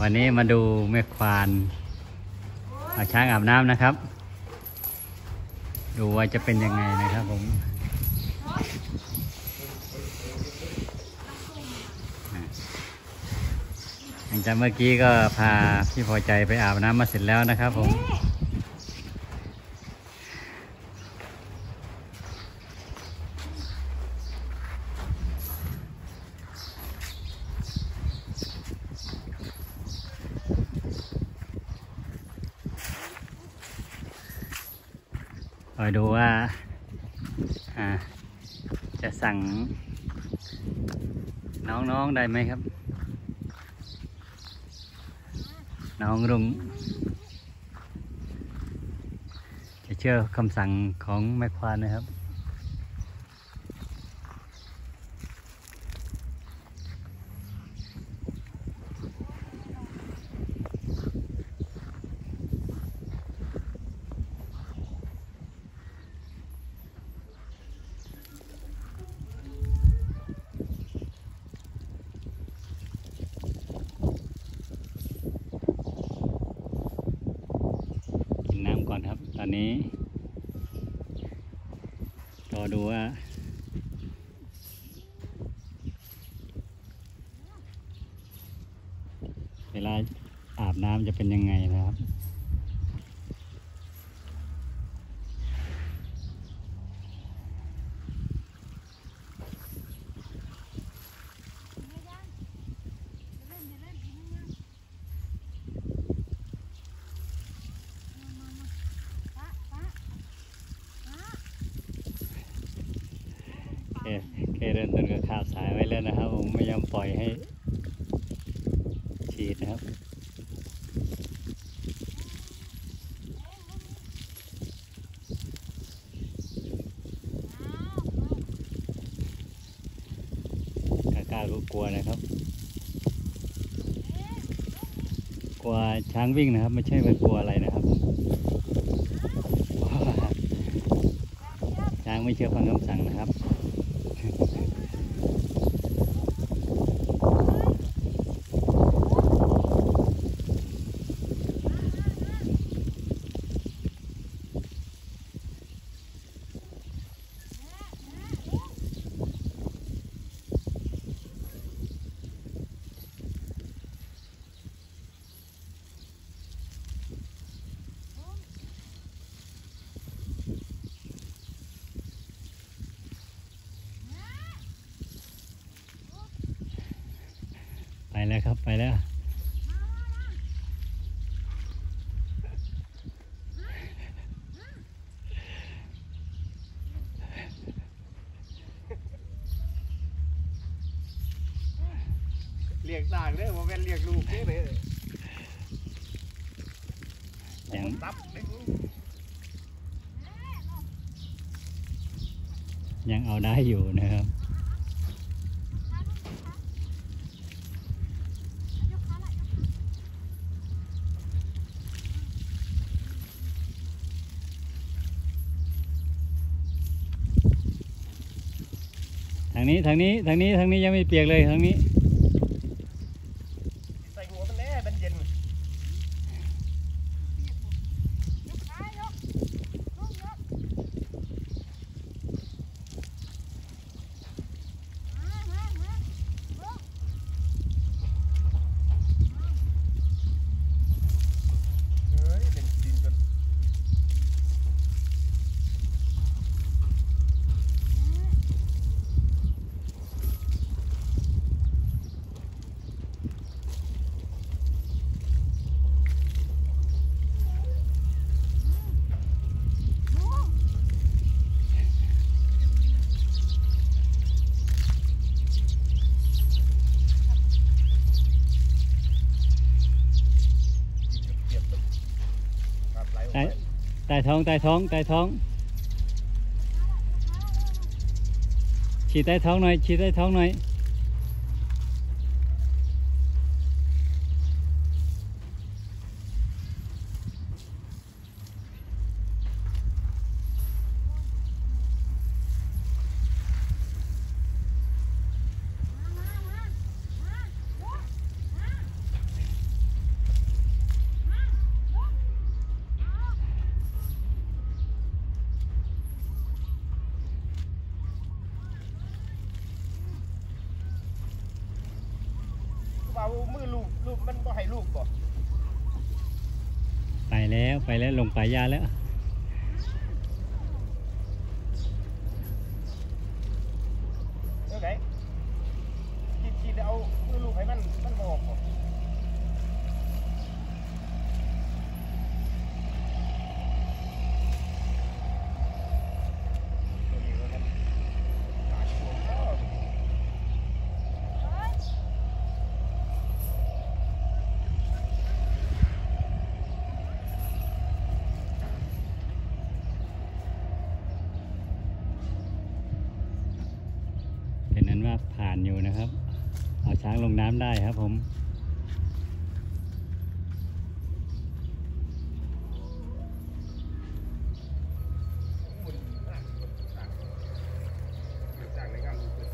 วันนี้มาดูแม่ควานเอาช้างอาบน้ำนะครับ ดูว่าจะเป็นยังไงนะครับผมหลังจากเมื่อกี้ก็พาพี่พอใจไปอาบน้ำมาเสร็จแล้วนะครับผม อยดูว่าจะสั่งน้องๆได้ไหมครับ น้องรุงจะเชื่อคำสั่งของแม่ควานนะครับ กินน้ำก่อนครับ ตอ นี้ รอดูว่า เวลาอาบน้ำจะเป็นยังไงนะครับ แค่แค่เดินต้นก็ขาดสายไว้แล้วนะครับ ผมไม่ยอมปล่อยให้ฉีดนะครับกล้าก็กลัวนะครับ กลัวช้างวิ่งนะครับ ไม่ใช่ว่ากลัวอะไรนะครับช้างไม่เชื่อฟังคำสั่งนะครับ ไป แล้วครับไปแล้ว เรียกสร้างเด้อว่าแม่นเรียกลูกเด้อเลยยังตับเด้อยังเอาได้อยู่นะครับางนี้ทางนี้ทางนี้ทางนี้ยังไม่เปียกเลยทางนี้ ใส่หัวมันแน่มันเย็น เฮ้ยเล่นดินจน เปียกแบบ ขาดไหลออกใต้ไปใต้ท้องใต้ท้องใต้ท้อง ฉีดใต้ท้องหน่อยฉีดใต้ท้องหน่อย บ่ให้ลูกบ่ ไป แล้วไปแล้วลงป่ายาแล้ว เอ้ยไหนคิดคิดเอาคือลูกให้มันมันบ่ออกบ่ตัวนี้ก็มันขาดช่วงแล้ว เป็นนั้นว่า ผ่านอยู่นะครับ เอาช้างลงน้ำได้ครับผม มันมากมันต่างมันต่างในการดูเป็น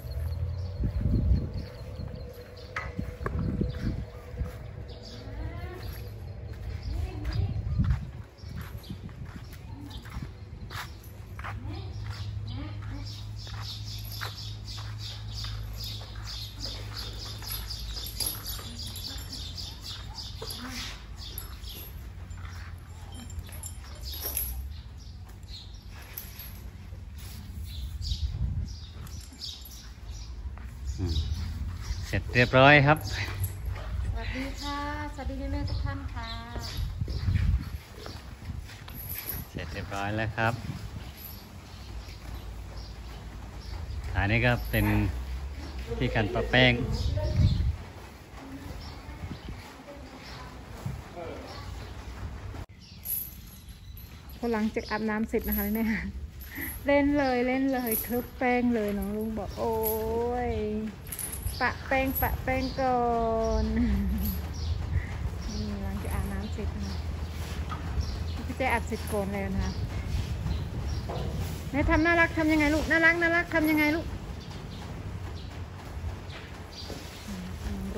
อืม เสร็จเรียบร้อยครับ สวัสดีค่ะ สวัสดีแม่แม่ๆทุกท่านค่ะ เสร็จเรียบร้อยแล้วครับอันนี้ก็เป็นที่การประแป้งพอหลังจากอาบน้ำเสร็จนะคะแม่เล่นเลยเล่นเลยทึบแป้งเลยน้องลุงบอกโอ้ย ปะแป้งปะแป้งก่อนนี่หลังจากอาบน้ำเสร็จนะพี่เจ๊อาบเสร็จก่อนแล้วนะแม่ทำน่ารักทำยังไงลูกน่ารักน่ารักทำยังไงลูก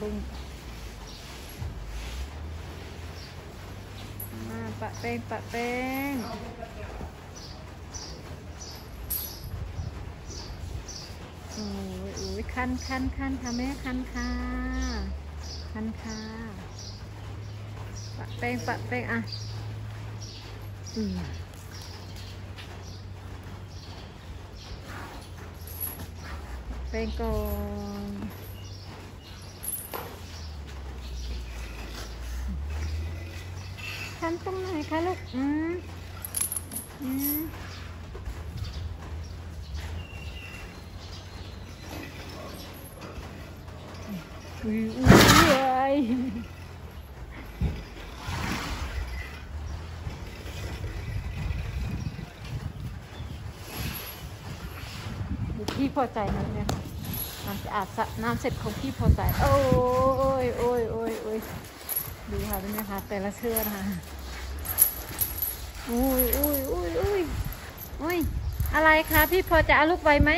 รุ่งมาปะแป้งปะแป้งโอ้ยโอ้ย คันคันคันค่ะแม่คันค่ะคันค่ะปะแป้งปะแป้งอะอืมแป้งก่อนคันตรงไหนคะลูก อืม อืม อุ้ยอุ้ยพี่พอใจนะเนี่ยน้ำจะอาบสระน้ำเสร็จของพี่พอใจ โอ้ยโอ้ยโอ้ยโอ้ยดูค่ะเป็นไงคะแต่ละเชือกนะคะอุ้ยอุ้ยอุ้ยอุ้ยอุ้ยอะไรคะพี่พอจะเอาลูกไหวไหม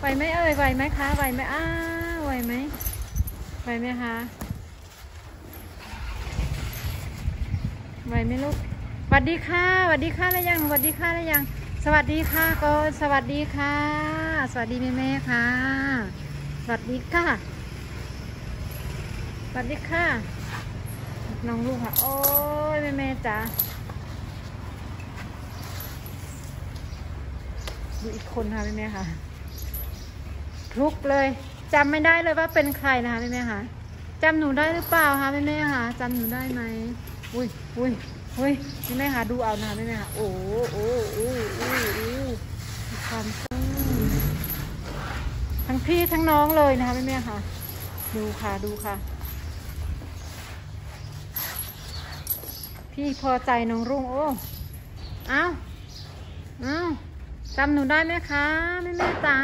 ไหวไหมเอ่ยไหวไหมคะไหวไหมอ้าไหวไหม ไหวไหมคะไหวไหมลูกสวัสดีค่ะสวัสดีค่ะแล้วยังสวัสดีค่ะแล้วยัง สวัสดีค่ะก่อนสวัสดีค่ะ สวัสดีแม่แม่ๆค่ะ สวัสดีค่ะ สวัสดีค่ะ น้องลูกค่ะ โอ้ยแม่แม่ๆจ๋าดูอีกคนค่ะพี่แม่ค่ะพลุกเลย จำไม่ได้เลยว่าเป็นใครนะคะพี่แม่คะจำหนูได้หรือเปล่าคะพี่แม่คะจำหนูได้ไหมอุ้ยอุ้ยอุ้ยพี่แม่คะดูเอานะคะพี่แม่คะโอ้โอ้โอ้โอ้โอ้ความทั้งพี่ทั้งน้องเลยนะคะพี่แม่คะดูค่ะดูค่ะ พี่พอใจน้องรุ่งโอ้เอ้าเอ้าจำหนูได้ไหมคะแม่แม่จ๋า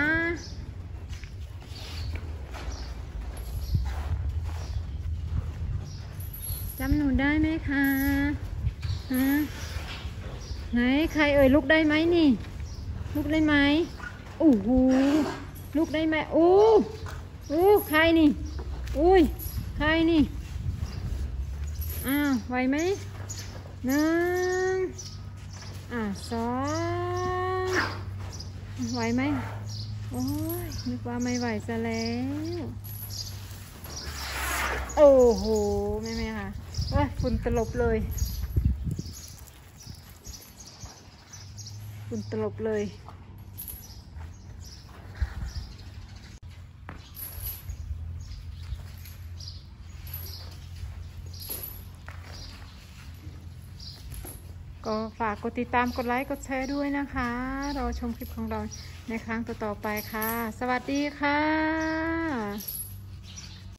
จำหนูได้ไหมคะฮะไหนใครเอ่ยลุกได้ไหมนี่ ลุกได้ไหมโอ้โหลุกได้ไหมโอ้โอ้ใครนี่อุ้ยใครนี่อ้าวไหวไหมหนึ่งอะสองไหวไหมโอ้ยนึกว่าไม่ไหวซะแล้ว โอ้โห แม่แม่ค่ะ เอ้ยฝุ่นตลบเลยฝุ่นตลบเลย ก็ฝากกดติดตามกดไลค์กดแชร์ด้วยนะคะ รอชมคลิปของเราในครั้งต่อๆไปค่ะ สวัสดีค่ะ